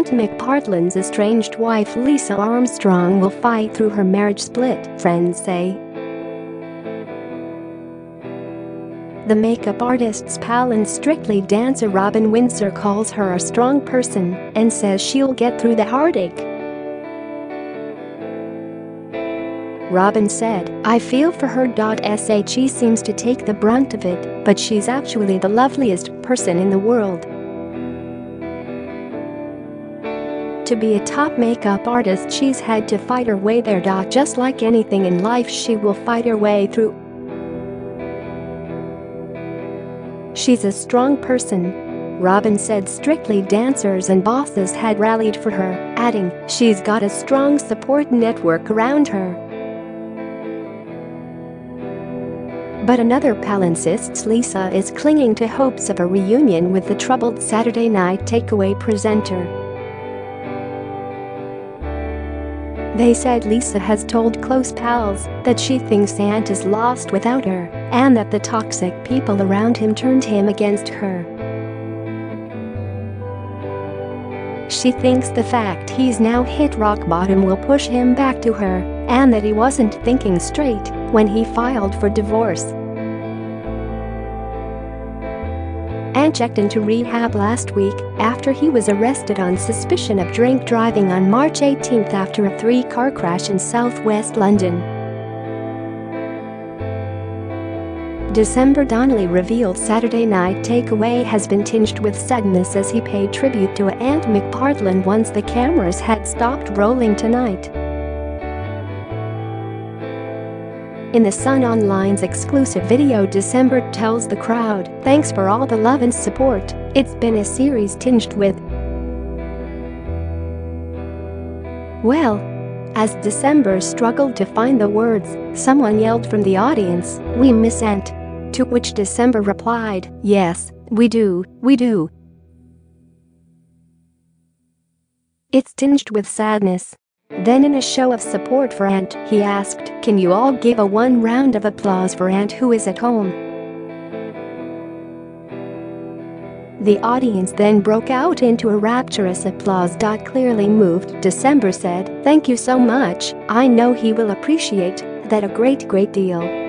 Ant McPartlin's estranged wife Lisa Armstrong will fight through her marriage split, friends say. The makeup artist's pal and Strictly dancer Robin Windsor calls her a strong person and says she'll get through the heartache. Robin said, I feel for her. She seems to take the brunt of it, but she's actually the loveliest person in the world. To be a top makeup artist she's had to fight her way there. Just like anything in life she will fight her way through She's a strong person. Robin said strictly dancers and bosses had rallied for her, adding, she's got a strong support network around her. But another pal insists Lisa is clinging to hopes of a reunion with the troubled Saturday night takeaway presenter. They said Lisa has told close pals that she thinks Ant is lost without her and that the toxic people around him turned him against her. She thinks the fact he's now hit rock bottom will push him back to her and that he wasn't thinking straight when he filed for divorce. Ant checked into rehab last week after he was arrested on suspicion of drink driving on March 18 after a three-car crash in southwest London. December Donnelly revealed Saturday Night Takeaway has been tinged with sadness as he paid tribute to Ant McPartlin once the cameras had stopped rolling tonight. In the Sun Online's exclusive video December tells the crowd, thanks for all the love and support, it's been a series tinged with Well, as December struggled to find the words, someone yelled from the audience, we miss Ant. To which December replied, Yes, we do, we do. It's tinged with sadness. Then in a show of support for Ant, he asked, Can you all give a one round of applause for Ant who is at home? The audience then broke out into a rapturous applause. Clearly moved, December said, Thank you so much, I know he will appreciate that a great great deal.